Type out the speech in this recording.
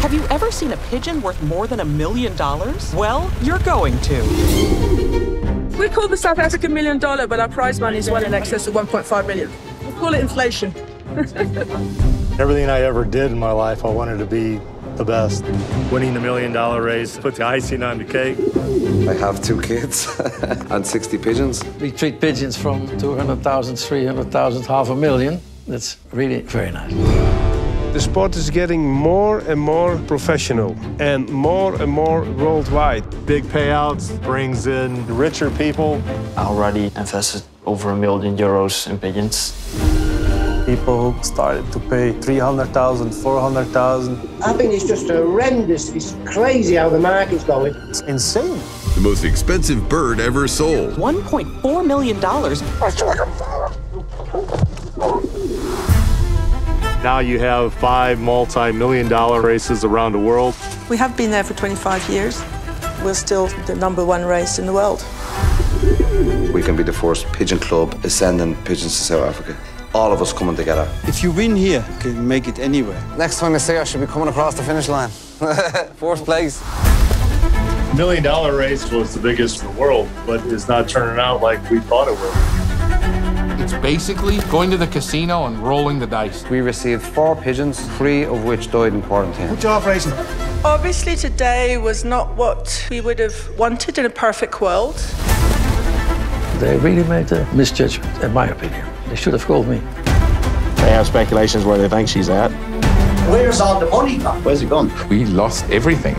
Have you ever seen a pigeon worth more than a million dollars? Well, you're going to. We call the South African million dollar, but our prize money is well in excess of 1.5 million. We call it inflation. Everything I ever did in my life, I wanted to be the best. Winning the million dollar race, put the icing on the cake. I have two kids and 60 pigeons. We treat pigeons from 200,000, 300,000, half a million. That's really very nice. The sport is getting more and more professional and more and more worldwide. Big payouts brings in richer people. Already invested over a million euros in pigeons. People started to pay 300,000, 400,000. I think it's just horrendous. It's crazy how the market's going. It's insane. The most expensive bird ever sold. $1.4 million. Now you have five multi-million dollar races around the world. We have been there for 25 years. We're still the number one race in the world. We can be the first pigeon club sending pigeons to South Africa. All of us coming together. If you win here, you can make it anywhere. Next time I say I should be coming across the finish line. Fourth place. Million dollar race was the biggest in the world, but it's not turning out like we thought it would. It's basically going to the casino and rolling the dice. We received four pigeons, three of which died in quarantine. Good job, racing. Obviously, today was not what we would have wanted in a perfect world. They really made a misjudgment, in my opinion. They should have called me. They have speculations where they think she's at. Where's all the money gone? Where's it gone? We lost everything.